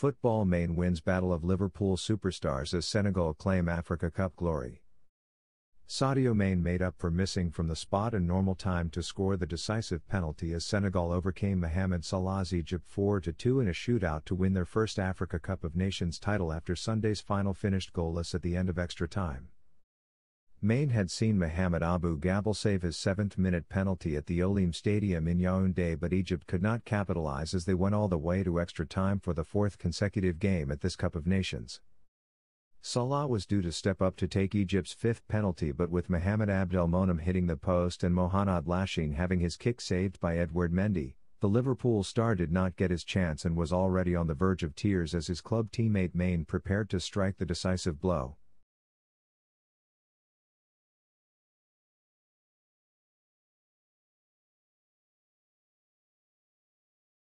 Football Mane wins Battle of Liverpool superstars as Senegal claim Africa Cup glory. Sadio Mane made up for missing from the spot in normal time to score the decisive penalty as Senegal overcame Mohamed Salah's Egypt 4-2 in a shootout to win their first Africa Cup of Nations title after Sunday's final finished goalless at the end of extra time. Mane had seen Mohamed Abou Gabal save his seventh-minute penalty at the Olembe Stadium in Yaoundé but Egypt could not capitalize as they went all the way to extra time for the fourth consecutive game at this Cup of Nations. Salah was due to step up to take Egypt's fifth penalty but with Mohamed Abdelmonem hitting the post and Mohamed Lashin having his kick saved by Edouard Mendy, the Liverpool star did not get his chance and was already on the verge of tears as his club teammate Mane prepared to strike the decisive blow.